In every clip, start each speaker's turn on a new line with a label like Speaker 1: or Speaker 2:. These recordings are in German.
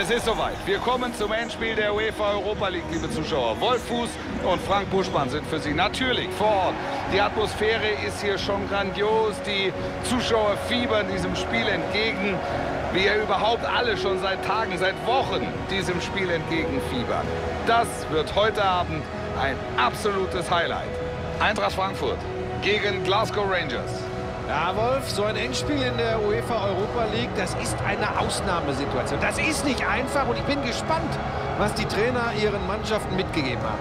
Speaker 1: Es ist soweit. Wir kommen zum Endspiel der UEFA Europa League, liebe Zuschauer. Wolf Fuß und Frank Buschmann sind für Sie natürlich vor Ort. Die Atmosphäre ist hier schon grandios. Die Zuschauer fiebern diesem Spiel entgegen, wie er überhaupt alle schon seit Tagen, seit Wochen diesem Spiel entgegenfiebern. Das wird heute Abend ein absolutes Highlight. Eintracht Frankfurt gegen Glasgow Rangers.
Speaker 2: Ja, Wolf, so ein Endspiel in der UEFA Europa League, das ist eine Ausnahmesituation. Das ist nicht einfach und ich bin gespannt, was die Trainer ihren Mannschaften mitgegeben haben.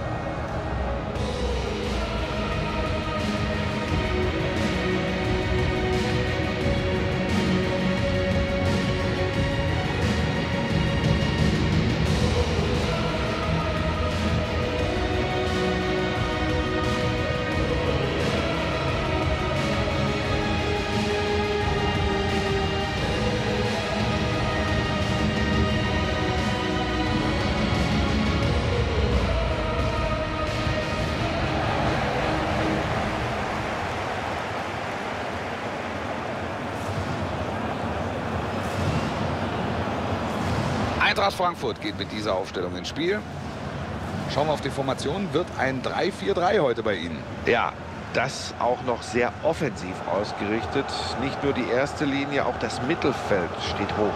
Speaker 1: Eintracht Frankfurt geht mit dieser Aufstellung ins Spiel. Schauen wir auf die Formation. Wird ein 3-4-3 heute bei Ihnen.
Speaker 3: Ja, das auch noch sehr offensiv ausgerichtet. Nicht nur die erste Linie, auch das Mittelfeld steht hoch.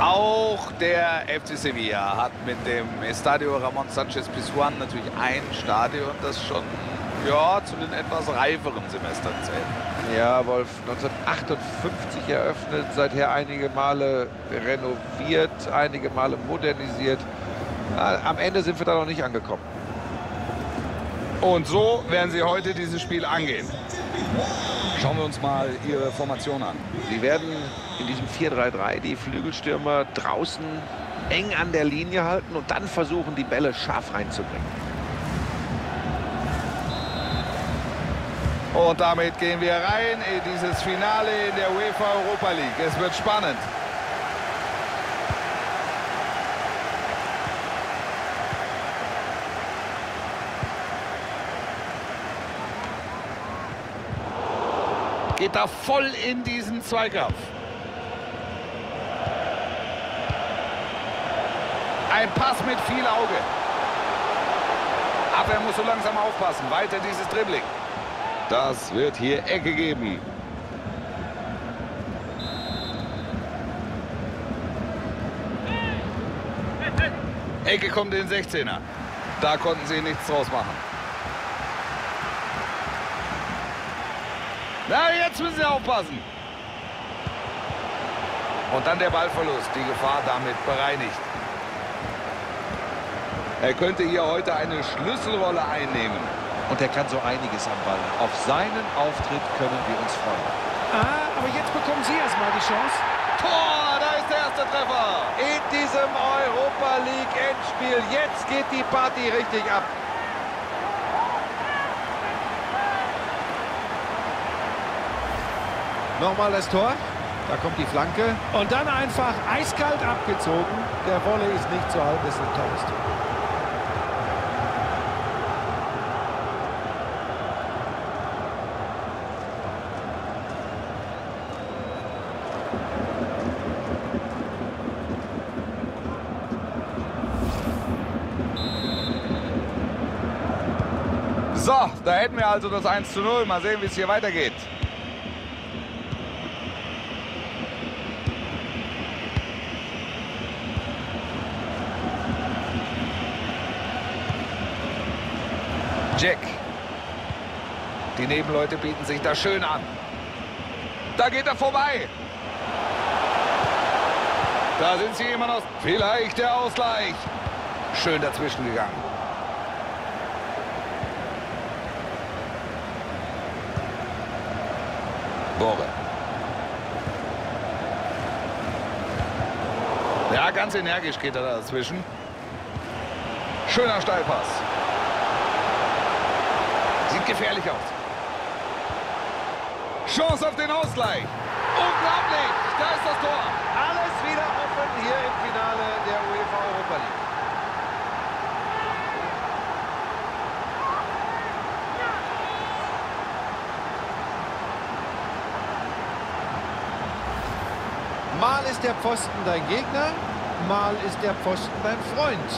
Speaker 1: Auch der FC Sevilla hat mit dem Estadio Ramon Sanchez Pizjuan natürlich ein Stadion, das schon ja, zu den etwas reiferen Semestern zählen.
Speaker 3: Ja, Wolf, 1958 eröffnet, seither einige Male renoviert, einige Male modernisiert. Am Ende sind wir da noch nicht angekommen.
Speaker 1: Und so werden sie heute dieses Spiel angehen. Schauen wir uns mal ihre Formation an.
Speaker 3: Sie werden in diesem 4-3-3 die Flügelstürmer draußen eng an der Linie halten und dann versuchen, die Bälle scharf reinzubringen.
Speaker 1: Und damit gehen wir rein in dieses Finale in der UEFA Europa League. Es wird spannend. Geht da voll in diesen Zweikampf. Ein Pass mit viel Auge. Abwehr muss so langsam aufpassen. Weiter dieses Dribbling. Das wird hier Ecke geben. Ecke kommt in den 16er. Da konnten sie nichts draus machen. Na, jetzt müssen sie aufpassen. Und dann der Ballverlust. Die Gefahr damit bereinigt. Er könnte hier heute eine Schlüsselrolle einnehmen.
Speaker 2: Und er kann so einiges am Ball. Auf seinen Auftritt können wir uns freuen. Ah, aber jetzt bekommen Sie erstmal die Chance.
Speaker 1: Tor, da ist der erste Treffer.
Speaker 3: In diesem Europa League Endspiel. Jetzt geht die Party richtig ab.
Speaker 2: Nochmal das Tor. Da kommt die Flanke. Und dann einfach eiskalt abgezogen. Der Wolle ist nicht zu halten. Das ist ein tolles Tor.
Speaker 1: So, da hätten wir also das 1 zu 0. Mal sehen, wie es hier weitergeht. Jack. Die Nebenleute bieten sich da schön an. Da geht er vorbei. Da sind sie immer noch. Vielleicht der Ausgleich. Schön dazwischen gegangen. Bore. Ja, ganz energisch geht er da dazwischen. Schöner Steilpass. Sieht gefährlich aus. Chance auf den Ausgleich. Unglaublich. Da ist das Tor.
Speaker 3: Alles wieder offen hier im Finale der UEFA Europa League.
Speaker 2: Mal ist der Pfosten dein Gegner, mal ist der Pfosten dein Freund.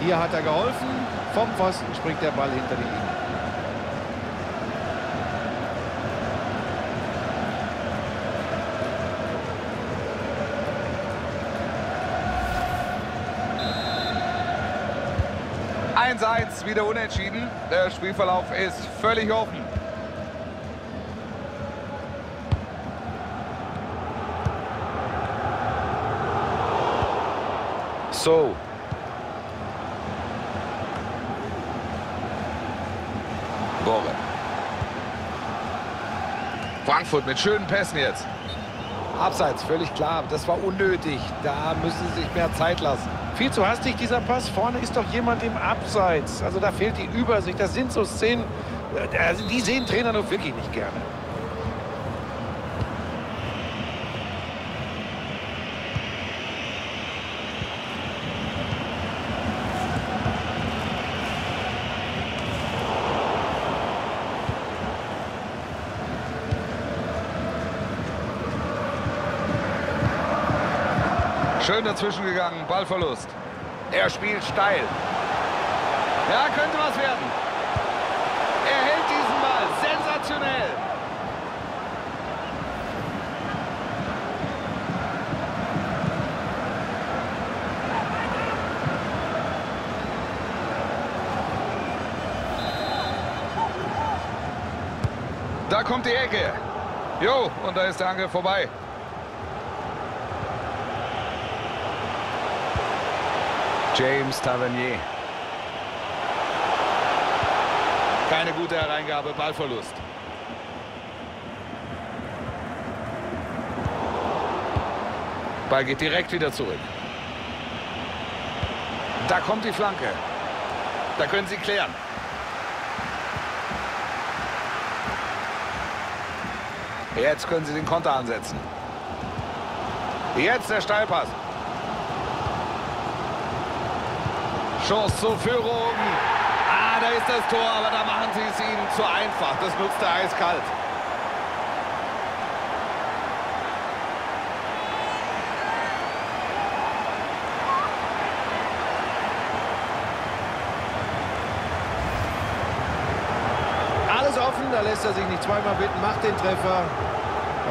Speaker 2: Hier hat er geholfen. Vom Pfosten springt der Ball hinter die Linie.
Speaker 1: Eins wieder unentschieden. Der Spielverlauf ist völlig offen. So. Borre. Frankfurt mit schönen Pässen jetzt.
Speaker 2: Abseits, völlig klar. Das war unnötig. Da müssen sie sich mehr Zeit lassen. Viel zu hastig dieser Pass. Vorne ist doch jemand im Abseits. Also da fehlt die Übersicht. Das sind so Szenen, äh, also die sehen Trainer doch wirklich nicht gerne.
Speaker 1: Schön dazwischen gegangen, Ballverlust. Er spielt steil. Ja, könnte was werden. Er hält diesen Ball. Sensationell. Da kommt die Ecke. Jo, und da ist der Angriff vorbei. James Tavernier. Keine gute Hereingabe, Ballverlust. Ball geht direkt wieder zurück. Da kommt die Flanke. Da können sie klären. Jetzt können sie den Konter ansetzen. Jetzt der Steilpass. Chance zur Führung. Ah, da ist das Tor, aber da machen sie es ihnen zu einfach. Das nutzt er eiskalt.
Speaker 2: Alles offen, da lässt er sich nicht zweimal bitten, macht den Treffer.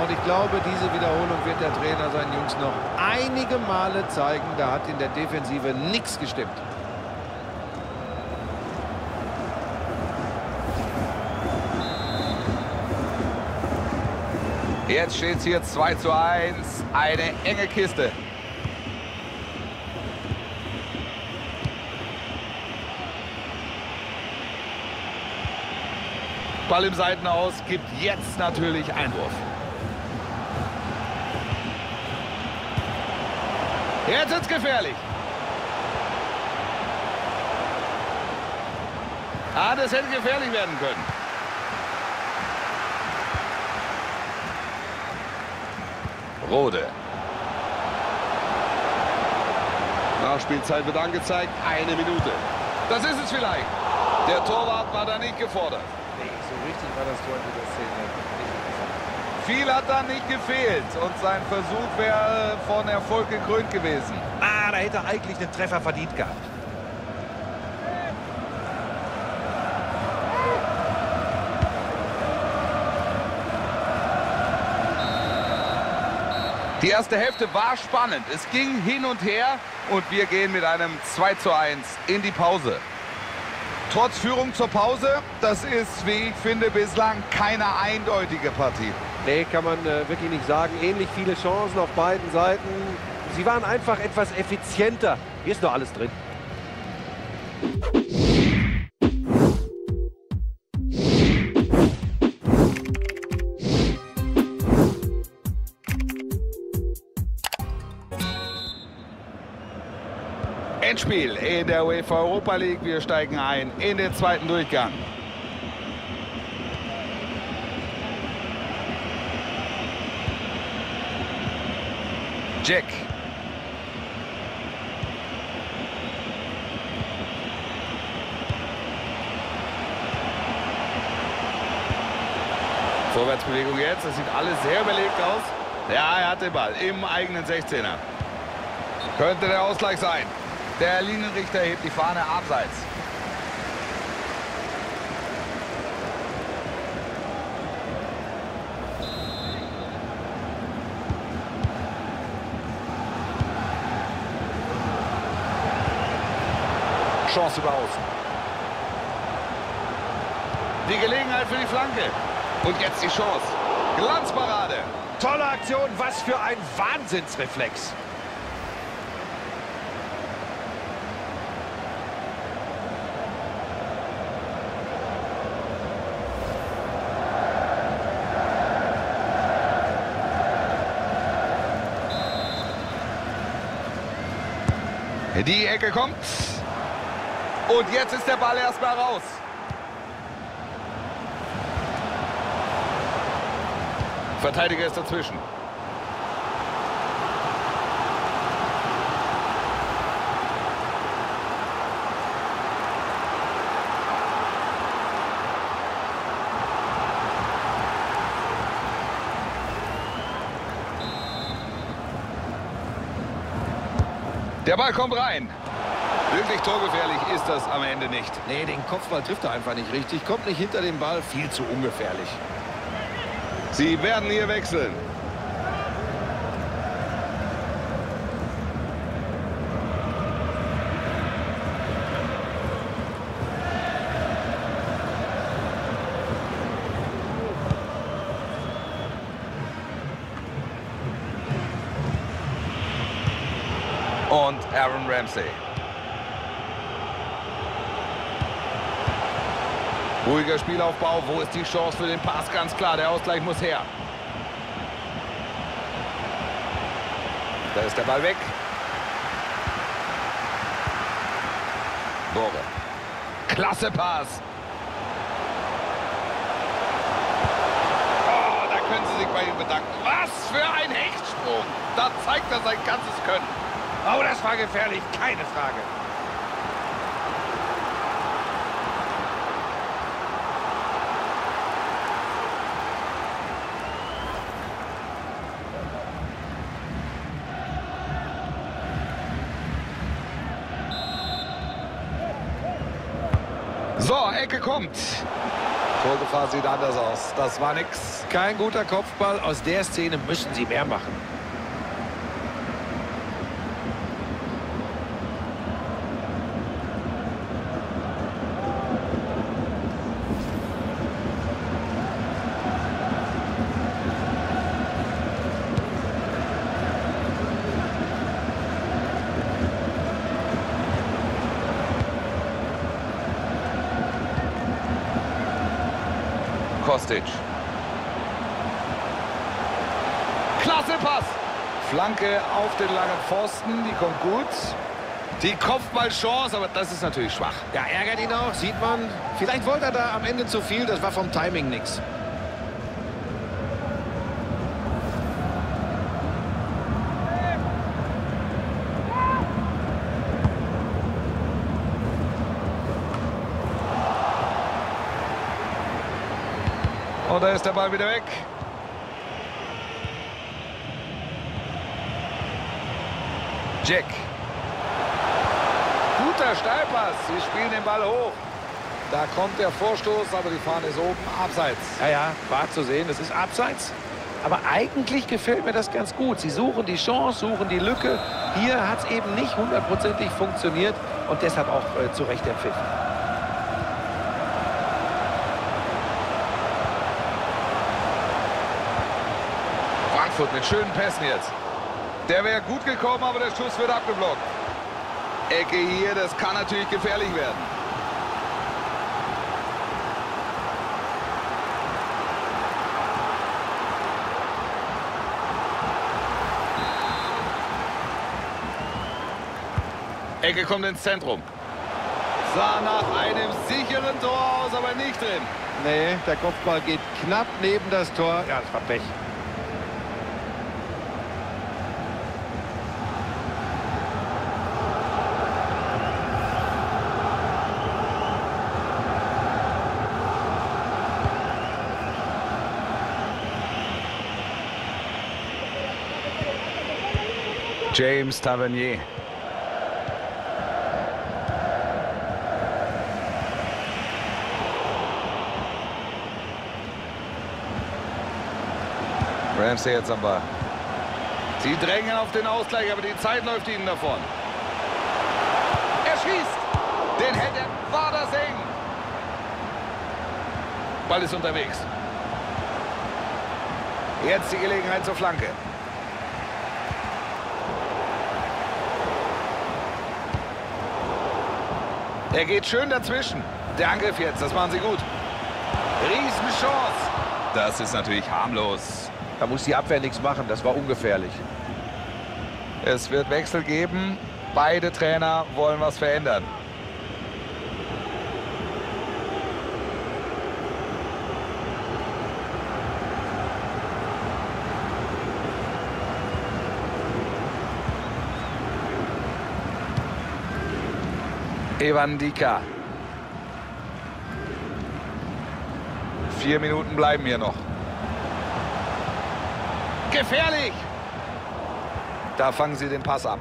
Speaker 2: Und ich glaube, diese Wiederholung wird der Trainer seinen Jungs noch einige Male zeigen. Da hat in der Defensive nichts gestimmt.
Speaker 1: Jetzt steht es hier 2 zu 1. Eine enge Kiste. Ball im Seitenaus gibt jetzt natürlich Einwurf. Jetzt ist gefährlich. Ah, das hätte gefährlich werden können. Rode. Nachspielzeit wird angezeigt. Eine Minute. Das ist es vielleicht. Der Torwart war da nicht gefordert.
Speaker 2: Nee, so richtig war das Tor in dieser Szene
Speaker 1: Viel hat da nicht gefehlt und sein Versuch wäre von Erfolg gekrönt gewesen.
Speaker 2: Ah, da hätte er eigentlich einen Treffer verdient gehabt.
Speaker 1: Die erste Hälfte war spannend. Es ging hin und her und wir gehen mit einem 2 zu 1 in die Pause. Trotz Führung zur Pause, das ist, wie ich finde, bislang keine eindeutige Partie.
Speaker 2: Nee, kann man äh, wirklich nicht sagen. Ähnlich viele Chancen auf beiden Seiten. Sie waren einfach etwas effizienter. Hier ist noch alles drin.
Speaker 1: Endspiel in der UEFA Europa League. Wir steigen ein in den zweiten Durchgang. Jack. Vorwärtsbewegung jetzt. Das sieht alles sehr überlegt aus. Ja, er hat den Ball im eigenen 16er. Könnte der Ausgleich sein. Der Linienrichter hebt die Fahne abseits. Chance über außen. Die Gelegenheit für die Flanke. Und jetzt die Chance. Glanzparade.
Speaker 2: Tolle Aktion, was für ein Wahnsinnsreflex.
Speaker 1: Die Ecke kommt. Und jetzt ist der Ball erstmal raus. Verteidiger ist dazwischen. Der Ball kommt rein. Wirklich torgefährlich ist das am Ende nicht.
Speaker 2: Nee, den Kopfball trifft er einfach nicht richtig. Kommt nicht hinter den Ball, viel zu ungefährlich.
Speaker 1: Sie werden hier wechseln. Und Aaron Ramsey. Ruhiger Spielaufbau. Wo ist die Chance für den Pass? Ganz klar, der Ausgleich muss her. Da ist der Ball weg. Bore. Klasse Pass. Oh, da können Sie sich bei ihm bedanken. Was für ein Hechtsprung. Da zeigt er sein ganzes Können.
Speaker 2: Oh, das war gefährlich, keine Frage.
Speaker 1: So, Ecke kommt. Torgefahr sieht anders aus. Das war nix.
Speaker 2: Kein guter Kopfball. Aus der Szene müssen sie mehr machen.
Speaker 1: Kostic. Klasse Pass. Flanke auf den langen Pfosten, die kommt gut. Die Kopfballchance, aber das ist natürlich schwach.
Speaker 2: Ja, ärgert ihn auch, sieht man. Vielleicht wollte er da am Ende zu viel, das war vom Timing nichts.
Speaker 1: Da ist der Ball wieder weg. Jack. Guter Steilpass. Sie spielen den Ball hoch. Da kommt der Vorstoß, aber die Fahne ist oben. Abseits.
Speaker 2: Ja, ja, war zu sehen, es ist abseits. Aber eigentlich gefällt mir das ganz gut. Sie suchen die Chance, suchen die Lücke. Hier hat es eben nicht hundertprozentig funktioniert und deshalb auch äh, zu Recht der Pfiff.
Speaker 1: Frankfurt mit schönen Pässen jetzt. Der wäre gut gekommen, aber der Schuss wird abgeblockt. Ecke hier, das kann natürlich gefährlich werden. Ecke kommt ins Zentrum. Sah nach einem sicheren Tor aus, aber nicht drin.
Speaker 2: Nee, der Kopfball geht knapp neben das Tor. Ja, das war Pech.
Speaker 1: James Tavernier. Ramsey jetzt am Ball. Sie drängen auf den Ausgleich, aber die Zeit läuft ihnen davon. Er schießt. Den hätte war das eng. Ball ist unterwegs. Jetzt die Gelegenheit zur Flanke. Er geht schön dazwischen. Der Angriff jetzt, das machen sie gut. Riesenchance. Das ist natürlich harmlos.
Speaker 2: Da muss die Abwehr nichts machen, das war ungefährlich.
Speaker 1: Es wird Wechsel geben. Beide Trainer wollen was verändern. Evan Dika. Vier Minuten bleiben hier noch. Gefährlich! Da fangen sie den Pass ab.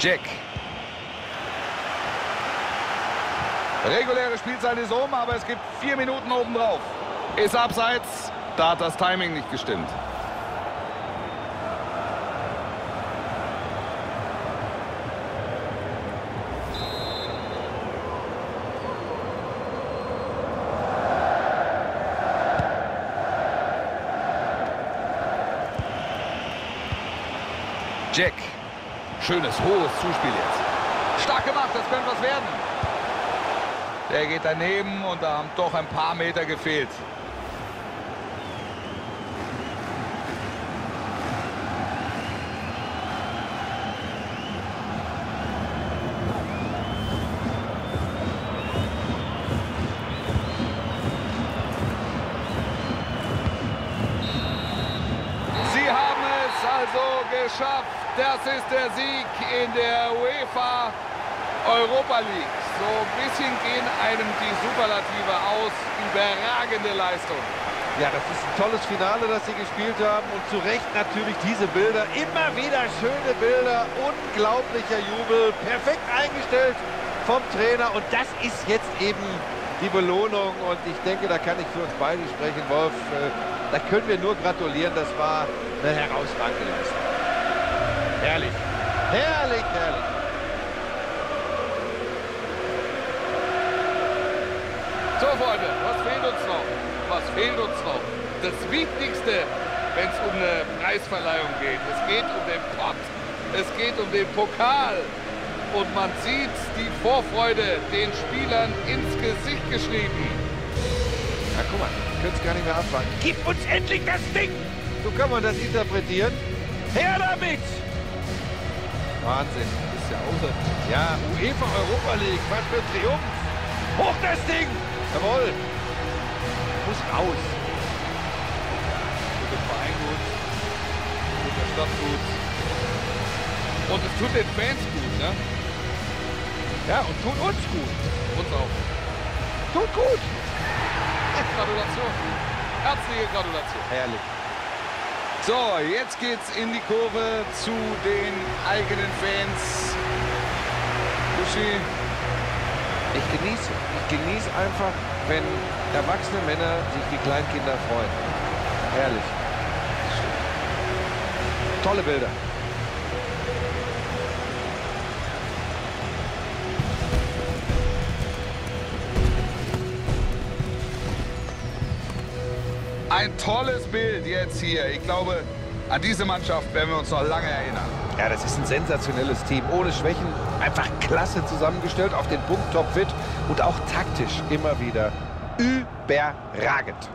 Speaker 1: Jack. Reguläre Spielzeit ist um, aber es gibt vier Minuten obendrauf. Ist abseits. Da hat das Timing nicht gestimmt. Jack. Schönes, hohes Zuspiel jetzt. Stark gemacht, das könnte was werden. Der geht daneben und da haben doch ein paar Meter gefehlt. Das ist der Sieg in der UEFA Europa League. So ein bisschen gehen einem die Superlative aus. Überragende Leistung.
Speaker 2: Ja, das ist ein tolles Finale, das sie gespielt haben. Und zu Recht natürlich diese Bilder. Immer wieder schöne Bilder. Unglaublicher Jubel. Perfekt eingestellt vom Trainer. Und das ist jetzt eben die Belohnung. Und ich denke, da kann ich für uns beide sprechen, Wolf. Äh, da können wir nur gratulieren. Das war eine herausragende Leistung. Herrlich. Herrlich, herrlich.
Speaker 1: So, Freunde, was fehlt uns noch? Was fehlt uns noch? Das Wichtigste, wenn es um eine Preisverleihung geht. Es geht um den Pott. Es geht um den Pokal. Und man sieht die Vorfreude den Spielern ins Gesicht geschrieben.
Speaker 2: Ja, guck mal, können es gar nicht mehr abfangen. Gib uns endlich das Ding! So kann man das interpretieren. Her damit! Wahnsinn.
Speaker 4: ist ja außer.
Speaker 2: Ja, UEFA Europa League. Was für ein Triumph. Hoch das Ding. Jawohl. Muss raus.
Speaker 1: Tut dem Verein gut. Tut der Stadt gut. Und es tut den Fans gut, ne?
Speaker 2: Ja, und tut uns gut.
Speaker 1: Uns auch.
Speaker 2: Tut gut.
Speaker 1: Gratulation. Herzliche Gratulation.
Speaker 2: Herrlich.
Speaker 1: So, jetzt geht's in die Kurve zu den eigenen Fans. Buschi.
Speaker 2: Ich genieße, ich genieße einfach, wenn erwachsene Männer sich wie Kleinkinder freuen. Herrlich. Tolle Bilder.
Speaker 1: Ein tolles Bild jetzt hier. Ich glaube, an diese Mannschaft werden wir uns noch lange erinnern.
Speaker 2: Ja, das ist ein sensationelles Team. Ohne Schwächen. Einfach klasse zusammengestellt, auf den Punkt topfit und auch taktisch immer wieder überragend.